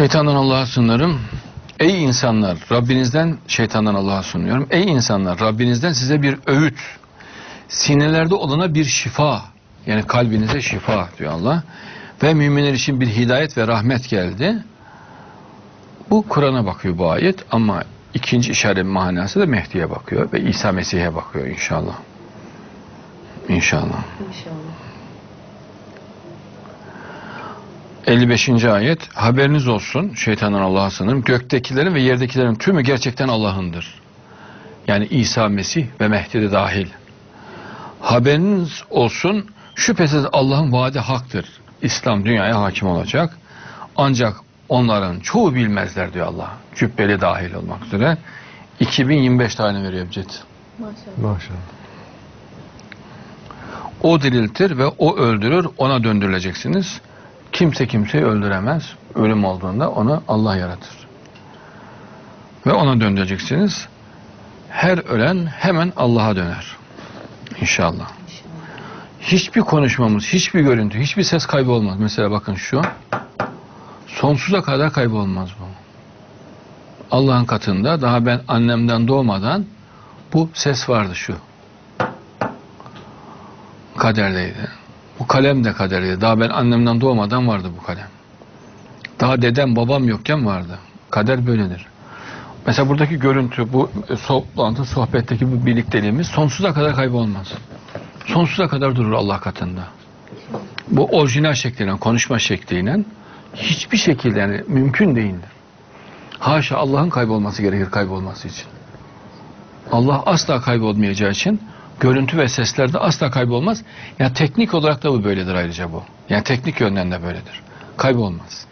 Şeytandan Allah'a sığınırım. Ey insanlar Rabbinizden şeytandan Allah'a sunuyorum. Ey insanlar Rabbinizden size bir öğüt. Sinelerde olana bir şifa. Yani kalbinize şifa diyor Allah. Ve müminler için bir hidayet ve rahmet geldi. Bu Kur'an'a bakıyor bu ayet ama ikinci işaret manası da Mehdi'ye bakıyor ve İsa Mesih'e bakıyor inşallah. İnşallah. İnşallah. 55. ayet haberiniz olsun şeytandan Allah'a sığınırım. Göktekilerin ve yerdekilerin tümü gerçekten Allah'ındır. Yani İsa Mesih ve Mehdi de dahil. Haberiniz olsun şüphesiz Allah'ın vaadi haktır. İslam dünyaya hakim olacak. Ancak onların çoğu bilmezler diyor Allah. Cübbeli dahil olmak üzere. 2025 tane veriyor Ebced. Maşallah. Maşallah. O diriltir ve o öldürür, ona döndürüleceksiniz. Kimse kimseyi öldüremez. Ölüm olduğunda onu Allah yaratır. Ve ona döndüreceksiniz. Her ölen hemen Allah'a döner. İnşallah. Hiçbir konuşmamız, hiçbir görüntü, hiçbir ses kaybı olmaz. Mesela bakın şu. Sonsuza kadar kaybolmaz bu. Allah'ın katında daha ben annemden doğmadan bu ses vardı şu. Kaderdeydi. Kalem de kaderdeydi. Daha ben annemden doğmadan vardı bu kalem. Daha dedem babam yokken vardı. Kader böyledir. Mesela buradaki görüntü, bu toplantı, sohbetteki bu birlikteliğimiz sonsuza kadar kaybolmaz. Sonsuza kadar durur Allah katında. Bu orijinal şekliyle, konuşma şekliyle hiçbir şekilde yani mümkün değildir. Haşa Allah'ın kaybolması gerekir kaybolması için. Allah asla kaybolmayacağı için görüntü ve seslerde asla kaybolmaz. Yani teknik olarak da bu böyledir ayrıca bu. Yani teknik yönden de böyledir. Kaybolmaz.